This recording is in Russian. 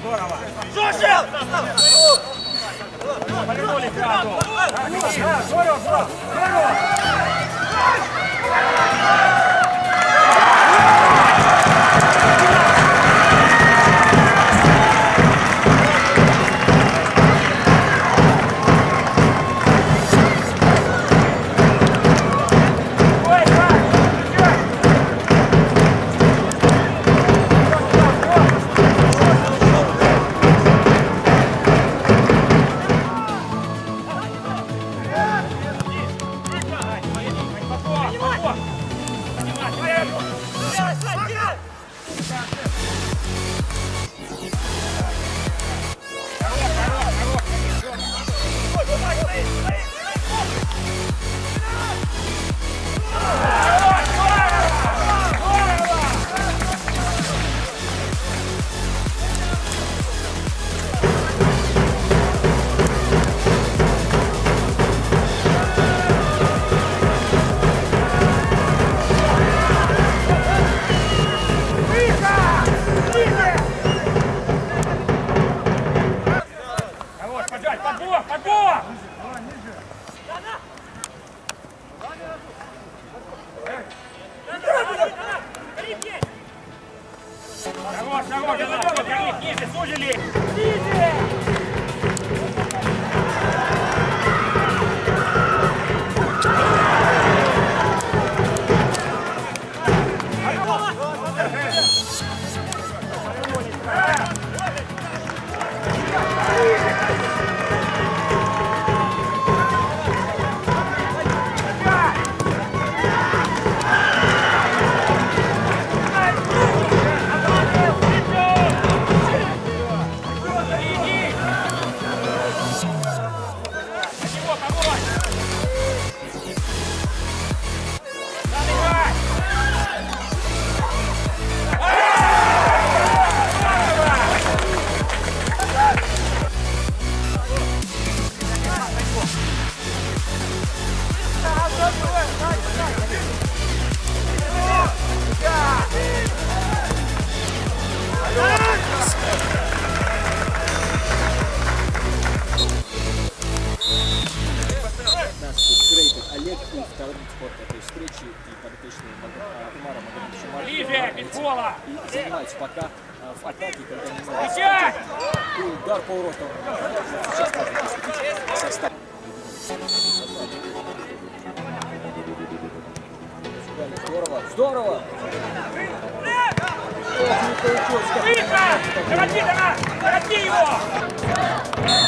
Здорово! Жошев! Повернули пяту! Здорово! Здорово! Поджать, подбор, подбор! Хорош, хорош, ниже, сузили! Ниже! Занимаются пока а, в атаке, когда не могут и удар по воротам. Сейчас можно посмотреть состав. Здорово, здорово! Ох, не получилось. Тарас! Короти его!